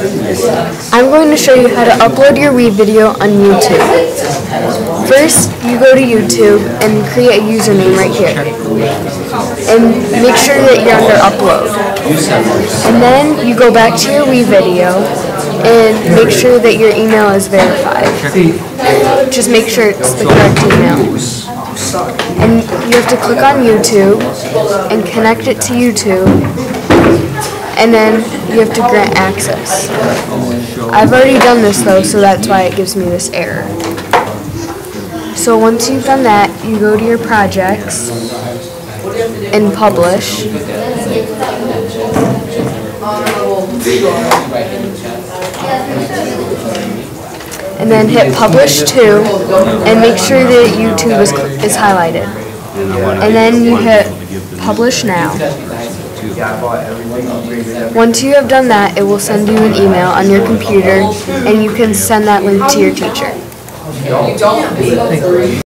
I'm going to show you how to upload your WeVideo on YouTube. First, you go to YouTube and create a username right here. And make sure that you're under upload. And then you go back to your WeVideo and make sure that your email is verified. Just make sure it's the correct email. And you have to click on YouTube and connect it to YouTube. And then you have to grant access. I've already done this though, so that's why it gives me this error. So once you've done that, you go to your projects and publish. And then hit publish to, and make sure that YouTube is, is highlighted. And then you hit publish now. Once you have done that, it will send you an email on your computer, and you can send that link to your teacher.